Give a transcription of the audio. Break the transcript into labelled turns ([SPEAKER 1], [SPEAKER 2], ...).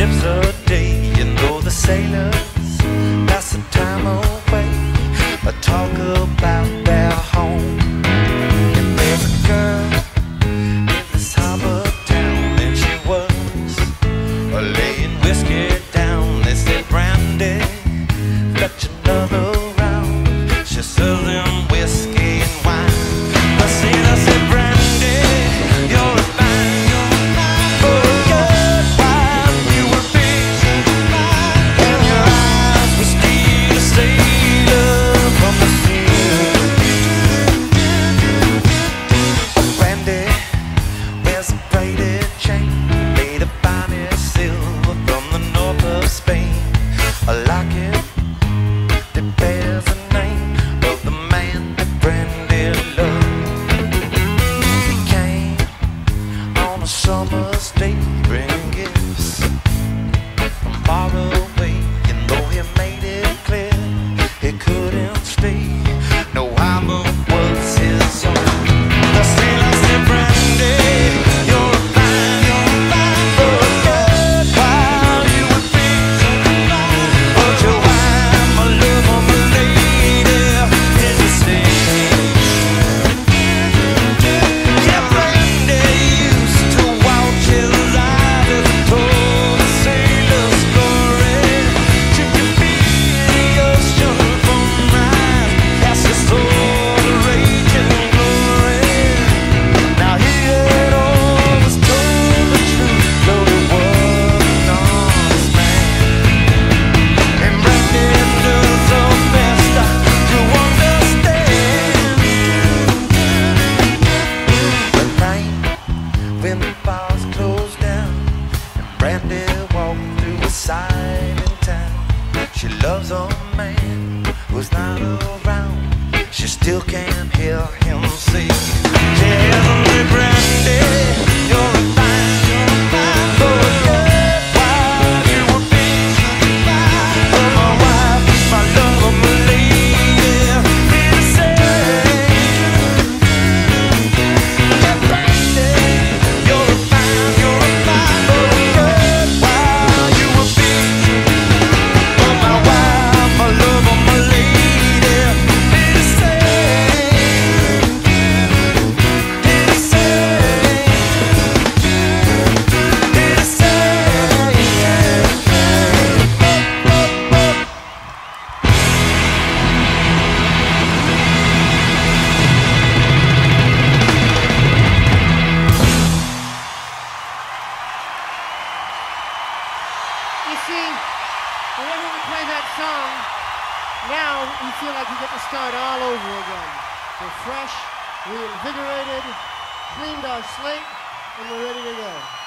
[SPEAKER 1] Ships a day, and though the sailors pass the time away, I talk about their home. Spain. A lot walk through a silent town. She loves a man who's not around. She still can't hear him sing. She has a
[SPEAKER 2] You see, whenever we play that song, now we feel like we get to start all over again. We're fresh, reinvigorated, cleaned our slate, and we're ready to go.